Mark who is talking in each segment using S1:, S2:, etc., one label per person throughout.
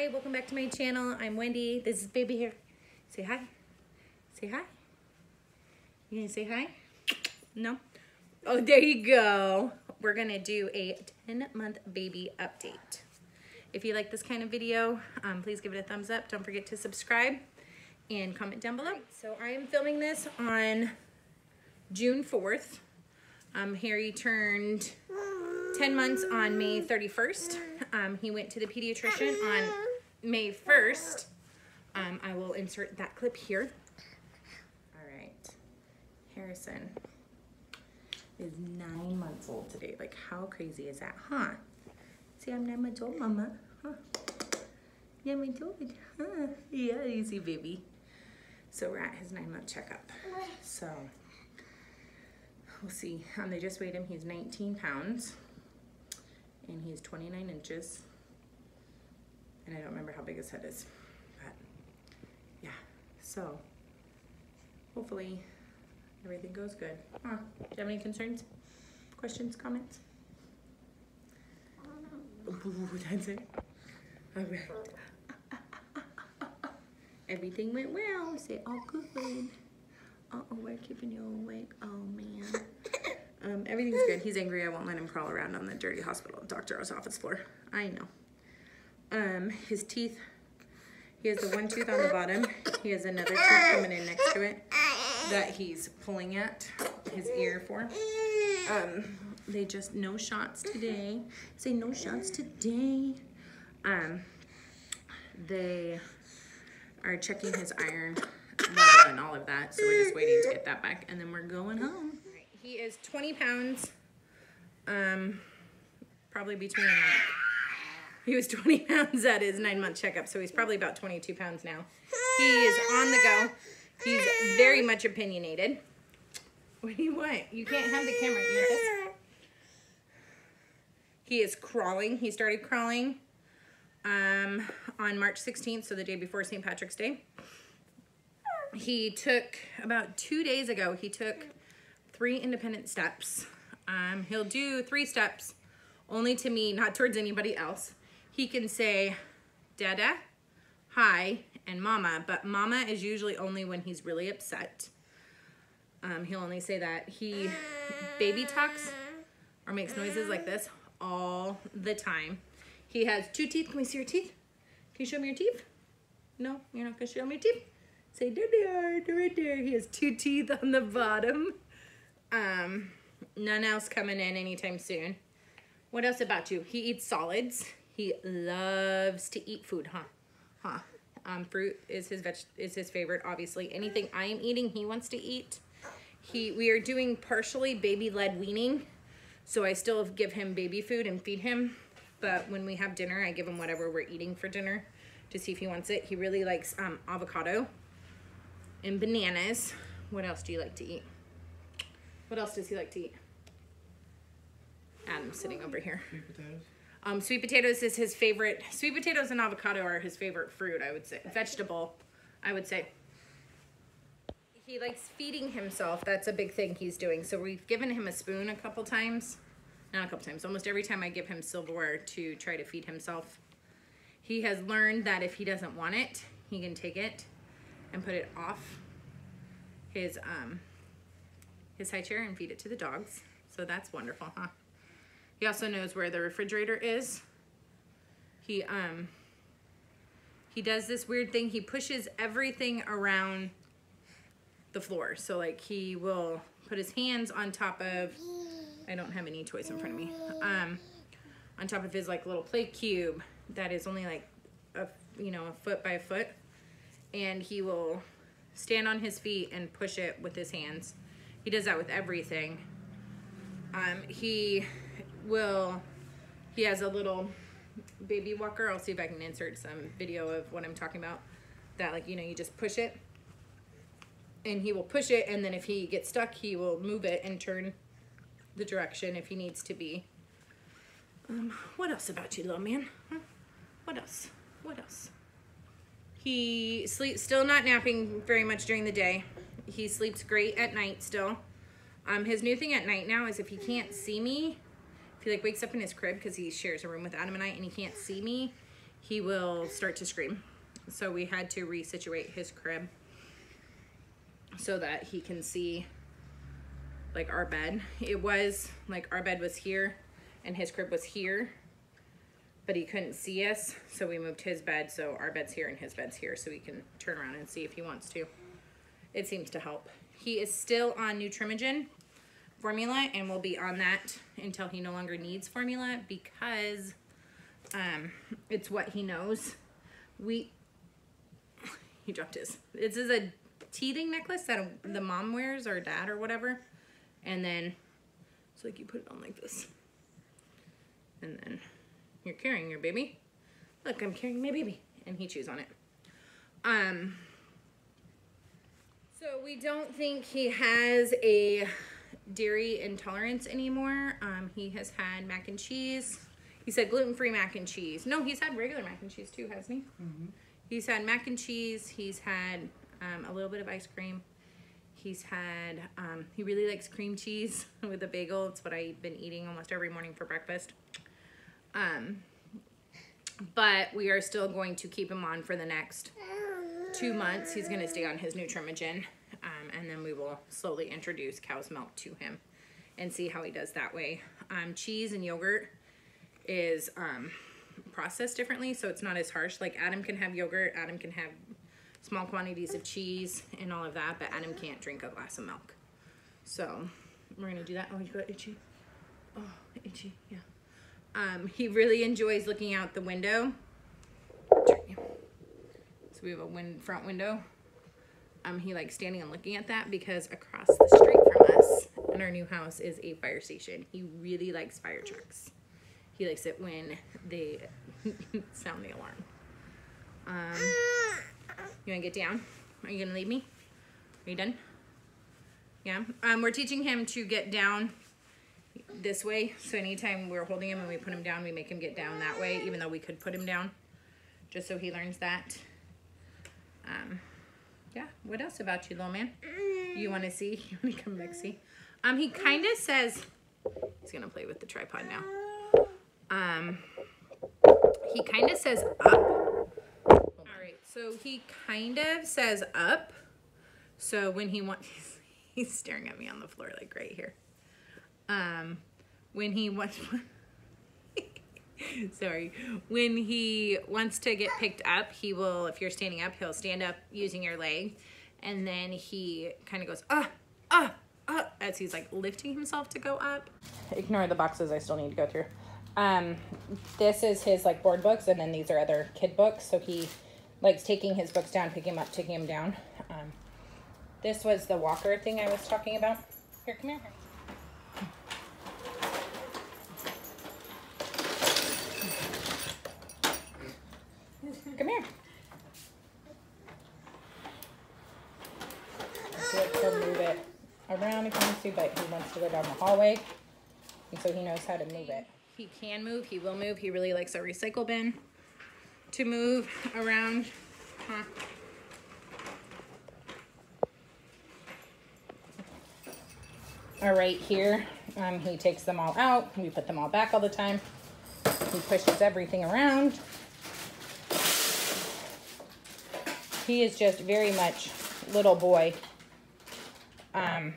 S1: Hi, welcome back to my channel. I'm Wendi. This is baby Harry. Say hi. Say hi. You gonna say hi? No? Oh, there you go. We're gonna do a 10 month baby update. If you like this kind of video, um, please give it a thumbs up. Don't forget to subscribe and comment down below. So I am filming this on June 4th. Um, Harry turned 10 months on May 31st. Um, he went to the pediatrician on May 1st. Um, I will insert that clip here. All right. Harrison is nine months old today. Like, how crazy is that, huh? See, I'm nine months old, mama. Huh? Yeah, my old. Huh? Yeah, easy, baby. So we're at his nine month checkup. So we'll see. Um, they just weighed him. He's 19 pounds and he's 29 inches. And I don't remember how big his head is, but yeah. So hopefully everything goes good. Huh? Do you have any concerns, questions, comments? Ooh, that's it. Everything went well. Say all good. Uh oh, we're keeping you awake. Oh man. Um, everything's good. He's angry. I won't let him crawl around on the dirty hospital doctor's office floor. I know. Um, his teeth. He has the one tooth on the bottom. He has another tooth coming in next to it that he's pulling at his ear for. Um, they just no shots today. Say no shots today. Um, they are checking his iron level and all of that. So we're just waiting to get that back and then we're going home. He is 20 pounds, um, probably between like, he was 20 pounds at his nine month checkup. So he's probably about 22 pounds now. He is on the go. He's very much opinionated. What do you want? You can't have the camera. He is crawling. He started crawling um, on March 16th, so the day before St. Patrick's Day. He took, about two days ago, he took three independent steps. Um, he'll do three steps only to me, not towards anybody else. He can say, Dada, hi, and mama, but mama is usually only when he's really upset. Um, he'll only say that. He baby talks or makes noises like this all the time. He has two teeth. Can we see your teeth? Can you show me your teeth? No, you're not gonna show me your teeth? Say, there they are, right there. He has two teeth on the bottom. Um, none else coming in anytime soon. What else about you? He eats solids. He loves to eat food, huh? Huh. Um, fruit is his veg is his favorite, obviously. Anything I am eating, he wants to eat. He we are doing partially baby-led weaning. So I still give him baby food and feed him. But when we have dinner, I give him whatever we're eating for dinner to see if he wants it. He really likes um, avocado and bananas. What else do you like to eat? What else does he like to eat? Adam's sitting over here.
S2: Sweet potatoes.
S1: Um, sweet potatoes is his favorite. Sweet potatoes and avocado are his favorite fruit, I would say. Vegetable, I would say. He likes feeding himself. That's a big thing he's doing. So we've given him a spoon a couple times. Not a couple times. Almost every time I give him silverware to try to feed himself. He has learned that if he doesn't want it, he can take it and put it off his um, his high chair and feed it to the dogs. So that's wonderful, huh? He also knows where the refrigerator is. He um he does this weird thing. He pushes everything around the floor. So like he will put his hands on top of I don't have any toys in front of me. Um on top of his like little play cube that is only like a you know, a foot by a foot and he will stand on his feet and push it with his hands. He does that with everything. Um, he will, he has a little baby walker. I'll see if I can insert some video of what I'm talking about. That like, you know, you just push it and he will push it. And then if he gets stuck, he will move it and turn the direction if he needs to be. Um, what else about you, little man? Huh? What else? What else? He sleeps, still not napping very much during the day. He sleeps great at night still. Um, his new thing at night now is if he can't see me, if he like wakes up in his crib because he shares a room with Adam and I and he can't see me, he will start to scream. So we had to resituate his crib so that he can see like our bed. It was like our bed was here and his crib was here, but he couldn't see us. So we moved his bed. So our bed's here and his bed's here. So he can turn around and see if he wants to. It seems to help. He is still on Nutramigen formula and will be on that until he no longer needs formula because um, it's what he knows. We, he dropped his. This is a teething necklace that the mom wears or dad or whatever. And then it's like you put it on like this. And then you're carrying your baby. Look, I'm carrying my baby. And he chews on it. Um, so we don't think he has a dairy intolerance anymore. Um, he has had mac and cheese. He said gluten-free mac and cheese. No, he's had regular mac and cheese too, hasn't he? Mm-hmm. He's had mac and cheese. He's had um, a little bit of ice cream. He's had, um, he really likes cream cheese with a bagel. It's what I've been eating almost every morning for breakfast. Um, but we are still going to keep him on for the next two months. He's going to stay on his Nutramigen. And then we will slowly introduce cow's milk to him and see how he does that way. Um, cheese and yogurt is um, processed differently, so it's not as harsh. Like Adam can have yogurt, Adam can have small quantities of cheese and all of that, but Adam can't drink a glass of milk. So we're gonna do that. Oh, you got itchy? Oh, itchy, yeah. Um, he really enjoys looking out the window. So we have a wind, front window. Um, he likes standing and looking at that because across the street from us in our new house is a fire station. He really likes fire trucks. He likes it when they sound the alarm. Um, you wanna get down? Are you gonna leave me? Are you done? Yeah. Um, we're teaching him to get down this way. So anytime we're holding him and we put him down, we make him get down that way, even though we could put him down, just so he learns that. Um, yeah. What else about you, little man? You want to see? You want to come back see? Um, he kind of says he's gonna play with the tripod now. Um, he kind of says up. All right. So he kind of says up. So when he wants, he's, he's staring at me on the floor like right here. Um, when he wants. sorry. When he wants to get picked up he will if you're standing up he'll stand up using your leg and then he kind of goes ah ah ah as he's like lifting himself to go up. Ignore the boxes i still need to go through. Um this is his like board books and then these are other kid books so he likes taking his books down picking them up taking them down. Um this was the walker thing i was talking about. Here come here Come here. So he'll move it around if he wants to, but he wants to go down the hallway. And so he knows how to move it. He can move, he will move. He really likes a recycle bin to move around. Huh. All right, here, um, he takes them all out. We put them all back all the time. He pushes everything around. He is just very much little boy um,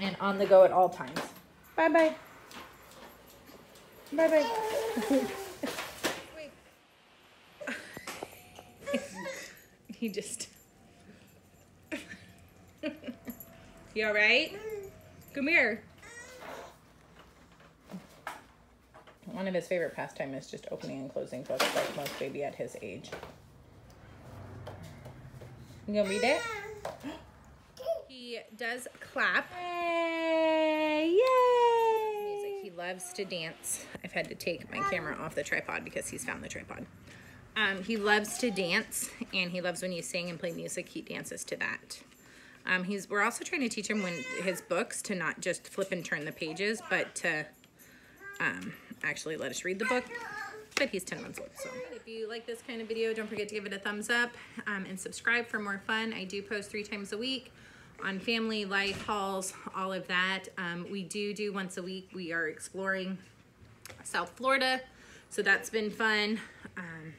S1: and on the go at all times. Bye-bye. Bye-bye. he just... you all right? Come here. One of his favorite pastime is just opening and closing books like most baby at his age. You gonna read it? he does clap. Yay! Yay! Music. He loves to dance. I've had to take my camera off the tripod because he's found the tripod. Um, he loves to dance, and he loves when you sing and play music. He dances to that. Um, he's. We're also trying to teach him when his books to not just flip and turn the pages, but to um, actually let us read the book but he's 10 months old. So if you like this kind of video, don't forget to give it a thumbs up um, and subscribe for more fun. I do post three times a week on family, life, hauls, all of that. Um, we do do once a week. We are exploring South Florida. So that's been fun. Um,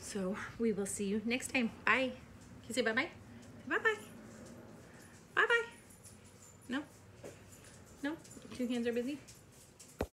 S1: So we will see you next time. Bye. Can you say bye bye? Bye bye. Bye bye. No? No? Two hands are busy?